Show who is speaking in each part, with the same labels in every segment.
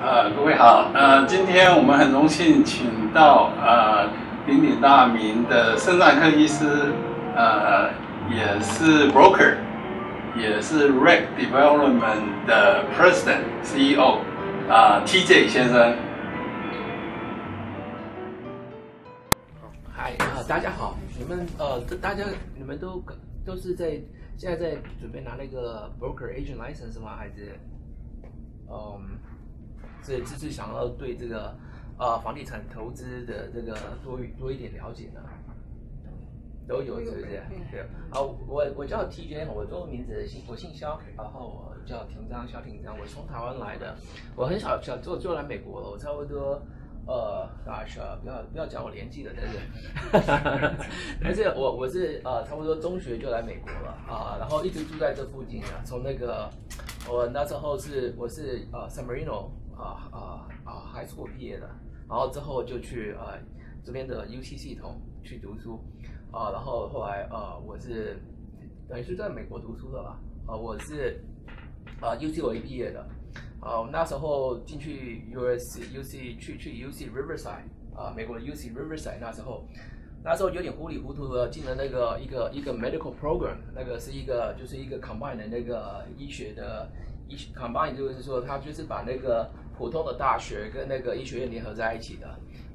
Speaker 1: 呃，各位好，呃，今天我们很荣幸请到呃鼎鼎大名的肾脏科医师，呃，也是 broker，也是 Rec Development 的 President CEO，啊、TJ 先生。
Speaker 2: 嗨啊，大家好，你们呃，大家你们都都是在现在在准备拿那个 broker agent license 吗？还是嗯，是只是想要对这个呃房地产投资的这个多一多一点了解呢？都有是不是？对啊，我我叫 TJ，我中文名字姓我姓肖，然后我叫廷章，肖廷章，我从台湾来的，我很小小就就来美国了，我差不多。呃，大是不要不要讲我年纪了，但是，但是我我是呃差不多中学就来美国了啊、然后一直住在这附近啊。从那个我那时候是我是呃 San Marino 啊啊啊 high school 毕业的，然后之后就去呃这边的 UC 系统去读书啊、然后后来呃我是等于是在美国读书的吧，啊、我是啊 UCLA 毕业的。啊，那时候进去 USC UC 去去 UC Riverside 啊，美国的 UC Riverside 那时候，那时候有点糊里糊涂的进了那个一个一个 medical program，那个是一个就是一个 combine 的那个医学的医 combine 就是说它就是把那个普通的大学跟那个医学院联合在一起的。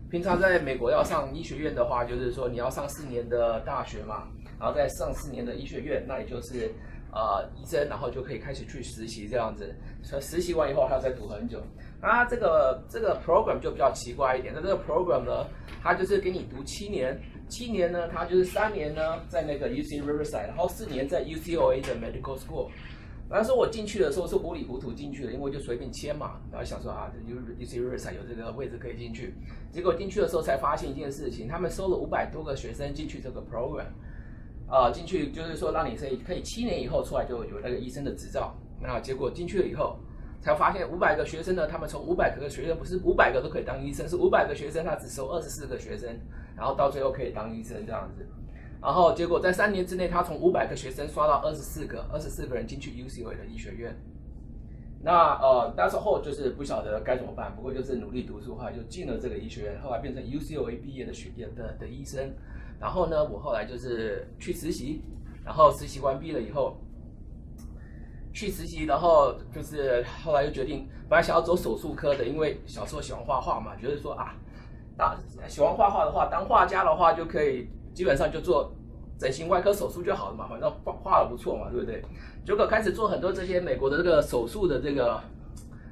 Speaker 2: 平常在美国要上医学院的话，就是说你要上四年的大学嘛，然后再上四年的医学院，那也就是。呃，医生，然后就可以开始去实习这样子。实习完以后还要再读很久。那这个这个 program 就比较奇怪一点。那这个 program 呢，它就是给你读七年，七年呢，它就是三年呢在那个 UC Riverside，然后四年在 UCLA 的 Medical School。那时候我进去的时候是糊里糊涂进去的，因为就随便签嘛，然后想说啊，UC Riverside 有这个位置可以进去。结果进去的时候才发现一件事情，他们收了五百多个学生进去这个 program。啊、进去就是说让你可以可以七年以后出来就有那个医生的执照。那结果进去了以后，才发现五百个学生呢，他们从五百个学生不是五百个都可以当医生，是五百个学生他只收二十四个学生，然后到最后可以当医生这样子。然后结果在三年之内，他从五百个学生刷到二十四个，二十四个人进去 UCLA 的医学院。那呃那时候就是不晓得该怎么办，不过就是努力读书，后来就进了这个医学院，后来变成 UCLA 毕业的学业的的医生。然后呢，我后来就是去实习，然后实习完毕了以后，去实习，然后就是后来又决定，本来想要走手术科的，因为小时候喜欢画画嘛，觉得说啊，当喜欢画画的话，当画家的话就可以基本上就做整形外科手术就好了嘛，反正画画的不错嘛，对不对？结果开始做很多这些美国的这个手术的这个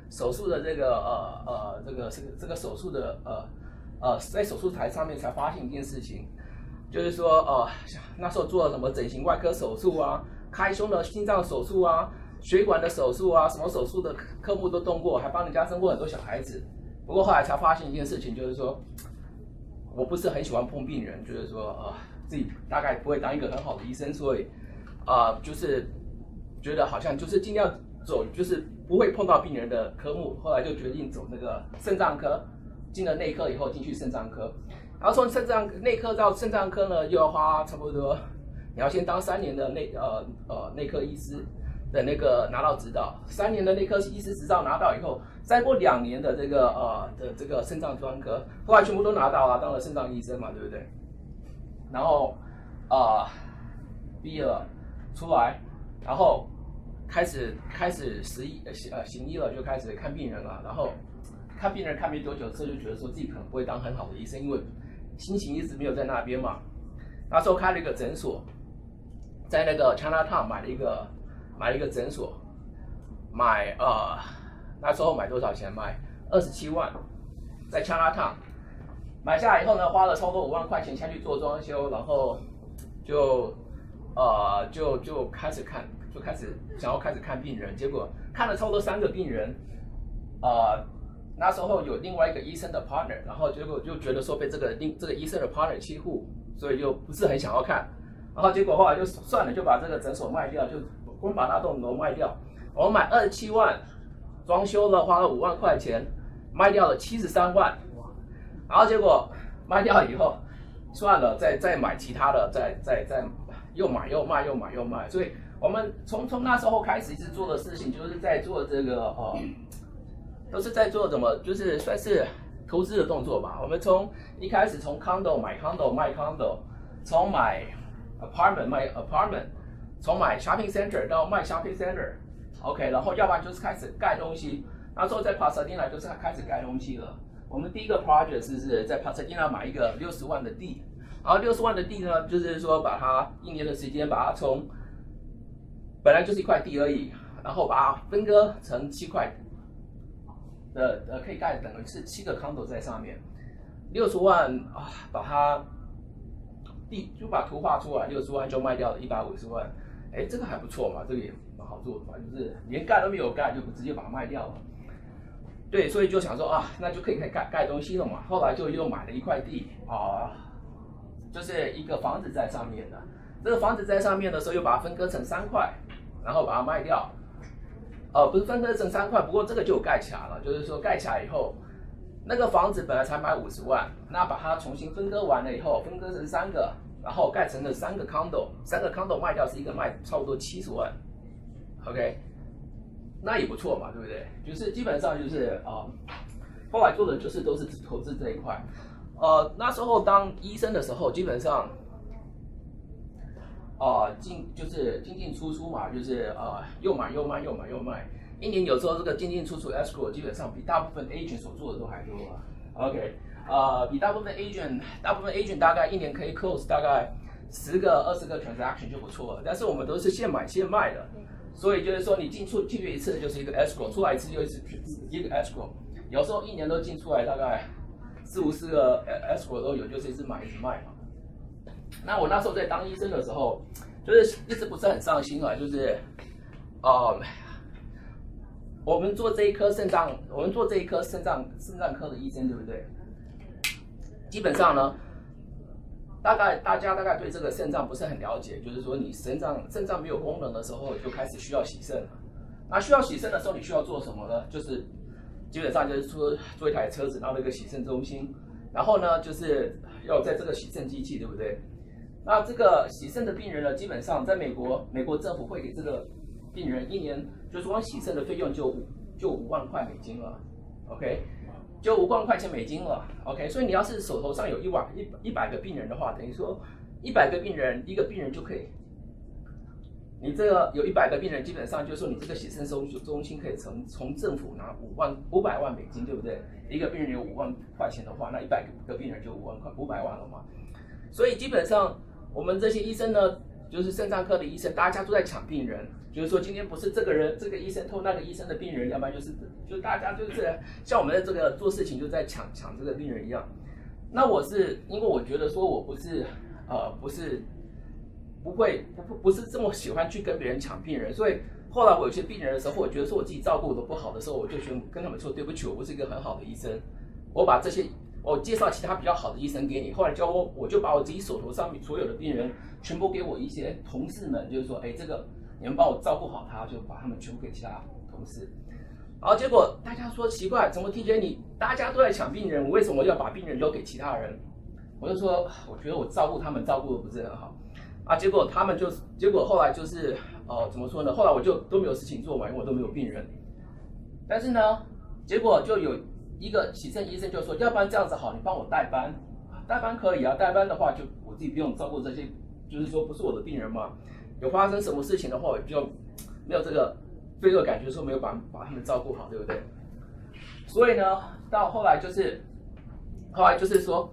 Speaker 2: 手术的这个呃呃这个这个这个手术的呃呃在手术台上面才发现一件事情。就是说，呃，那时候做了什么整形外科手术啊，开胸的心脏手术啊，血管的手术啊，什么手术的科目都动过，还帮人家生过很多小孩子。不过后来才发现一件事情，就是说，我不是很喜欢碰病人，就是说，呃，自己大概不会当一个很好的医生，所以，啊、就是觉得好像就是尽量走，就是不会碰到病人的科目。后来就决定走那个肾脏科，进了内科以后进去肾脏科。然后从肾脏内科到肾脏科呢，又要花差不多，你要先当三年的内呃呃内科医师的那个拿到执照，三年的内科医师执照拿到以后，再过两年的这个呃的这个肾脏专科，后来全部都拿到了，当了肾脏医生嘛，对不对？然后啊、毕业了出来，然后开始开始实医呃行呃行医了，就开始看病人了，然后看病人看没多久之后，就觉得说自己可能不会当很好的医生，因为心情一直没有在那边嘛。那时候开了一个诊所，在那个 China Town 买了一个买一个诊所，买呃那时候买多少钱？买二十七万，在 China Town 买下来以后呢，花了超过五万块钱下去做装修，然后就呃就就开始看，就开始想要开始看病人，结果看了超过三个病人，呃。那时候有另外一个医生的 partner，然后结果就觉得说被这个另这个医生的 partner 欺负，所以就不是很想要看，然后结果后来就算了，就把这个诊所卖掉，就我们把那栋楼卖掉。我们买二十七万，装修了花了五万块钱，卖掉了七十三万，然后结果卖掉以后，算了，再再买其他的，再再再又买又卖又买又卖，所以我们从从那时候开始一直做的事情，就是在做这个呃。都是在做怎么，就是算是投资的动作吧。我们从一开始从 condo 买 condo 卖 condo，从买 apartment 卖 apartment，从买 shopping center 到卖 shopping center，OK，然后要不然就是开始盖东西。那时候在 Pasadena 就是开始盖东西了。我们第一个 project 是是在 Pasadena 买一个六十万的地，然后六十万的地呢，就是说把它一年的时间把它从本来就是一块地而已，然后把它分割成七块。的呃，可以盖等于是七个 condo 在上面，六十万啊，把它地就把图画出来，六十万就卖掉了一百五十万，哎，这个还不错嘛，这个也蛮好做的嘛，就是连盖都没有盖，就直接把它卖掉了。对，所以就想说啊，那就可以开盖盖东西了嘛。后来就又买了一块地啊，就是一个房子在上面的，这个房子在上面的时候又把它分割成三块，然后把它卖掉。呃，不是分割成三块，不过这个就盖起来了。就是说盖起来以后，那个房子本来才买五十万，那把它重新分割完了以后，分割成三个，然后盖成了三个 condo，三个 condo 卖掉是一个卖差不多七十万，OK，那也不错嘛，对不对？就是基本上就是啊，后来做的就是都是投资这一块。呃，那时候当医生的时候，基本上。啊，进就是进进出出嘛，就是呃，又买又卖，又买又卖。一年有时候这个进进出出 escrow 基本上比大部分 agent 所做的都还多啊。OK，呃，比大部分 agent，大部分 agent 大概一年可以 close 大概十个、二十个 transaction 就不错了。但是我们都是现买现卖的，所以就是说你进出进去一次就是一个 escrow，出来一次又是一个 escrow。有时候一年都进出来大概四五十个 escrow 都有，就是一直买一直卖嘛。那我那时候在当医生的时候，就是一直不是很上心啊，就是，呃，我们做这一科肾脏，我们做这一科肾脏肾脏科的医生，对不对？基本上呢，大概大家大概对这个肾脏不是很了解，就是说你肾脏肾脏没有功能的时候，就开始需要洗肾了。那需要洗肾的时候，你需要做什么呢？就是基本上就是说做一台车子到那个洗肾中心，然后呢，就是要在这个洗肾机器，对不对？那这个洗肾的病人呢，基本上在美国，美国政府会给这个病人一年，就是光洗肾的费用就就五万块美金了，OK，就五万块钱美金了，OK，所以你要是手头上有一万一一百个病人的话，等于说一百个病人一个病人就可以，你这个有一百个病人，基本上就是说你这个洗肾收中心可以从从政府拿五万五百万美金，对不对？一个病人有五万块钱的话，那一百个病人就五万块五百万了嘛，所以基本上。我们这些医生呢，就是肾脏科的医生，大家都在抢病人。就是说，今天不是这个人，这个医生偷那个医生的病人，要不然就是，就大家就是像我们的这个做事情就在抢抢这个病人一样。那我是因为我觉得说我不是，呃，不是不会不不是这么喜欢去跟别人抢病人，所以后来我有些病人的时候，我觉得说我自己照顾的不好的时候，我就选跟他们说对不起，我不是一个很好的医生，我把这些。我介绍其他比较好的医生给你，后来叫我，我就把我自己手头上面所有的病人全部给我一些同事们，就是说，哎，这个你们帮我照顾好他，就把他们全部给其他同事。然后结果大家说奇怪，怎么 TJ 你大家都在抢病人，我为什么要把病人留给其他人？我就说，我觉得我照顾他们照顾的不是很好啊。结果他们就，结果后来就是，呃，怎么说呢？后来我就都没有事情做嘛，因为我都没有病人。但是呢，结果就有。一个洗肾医生就说：“要不然这样子好，你帮我代班，代班可以啊。代班的话，就我自己不用照顾这些，就是说不是我的病人嘛。有发生什么事情的话，我就没有这个罪恶感觉，说没有把把他们照顾好，对不对？所以呢，到后来就是，后来就是说，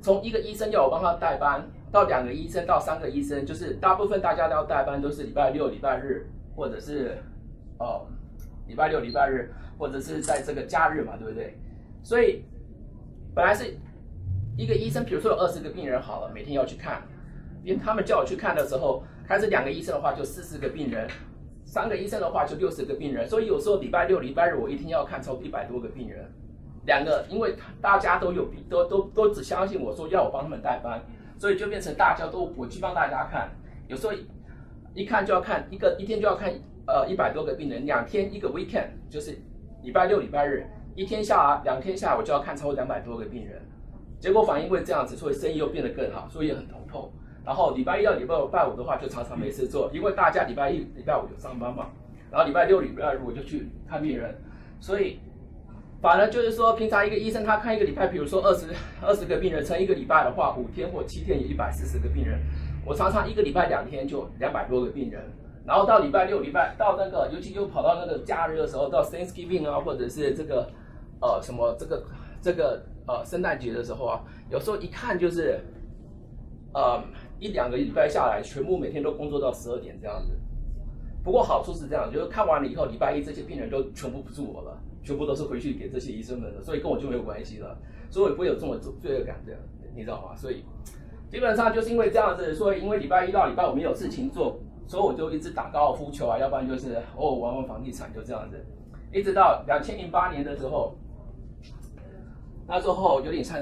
Speaker 2: 从一个医生要我帮他代班，到两个医生，到三个医生，就是大部分大家都要代班，都是礼拜六、礼拜日，或者是哦，礼拜六、礼拜日。”或者是在这个假日嘛，对不对？所以本来是一个医生，比如说有二十个病人好了，每天要去看。因为他们叫我去看的时候，开始两个医生的话就四十个病人，三个医生的话就六十个病人。所以有时候礼拜六、礼拜日我一天要看超一百多个病人。两个，因为大家都有病都都都只相信我说要我帮他们代班，所以就变成大家都我去帮大家看。有时候一看就要看一个一天就要看呃一百多个病人，两天一个 weekend 就是。礼拜六、礼拜日，一天下来，两天下来，我就要看超过两百多个病人。结果反应会这样子，所以生意又变得更好，所以也很头痛。然后礼拜一到礼拜拜五的话，就常常没事做，因为大家礼拜一、礼拜五有上班嘛。然后礼拜六、礼拜日我就去看病人，所以反而就是说，平常一个医生他看一个礼拜，比如说二十二十个病人，乘一个礼拜的话，五天或七天有一百四十个病人。我常常一个礼拜两天就两百多个病人，然后到礼拜六、礼拜到那个，尤其又跑到那个假日的时候，到 Thanksgiving 啊，或者是这个呃什么这个这个呃圣诞节的时候啊，有时候一看就是呃一两个礼拜下来，全部每天都工作到十二点这样子。不过好处是这样，就是看完了以后，礼拜一这些病人都全部不是我了，全部都是回去给这些医生们的，所以跟我就没有关系了，所以我不会有这么罪罪恶感的，你知道吗？所以。基本上就是因为这样子，所以因为礼拜一到礼拜五没有事情做，所以我就一直打高尔夫球啊，要不然就是偶尔玩玩房地产，就这样子，一直到两千零八年的时候，那时候有点像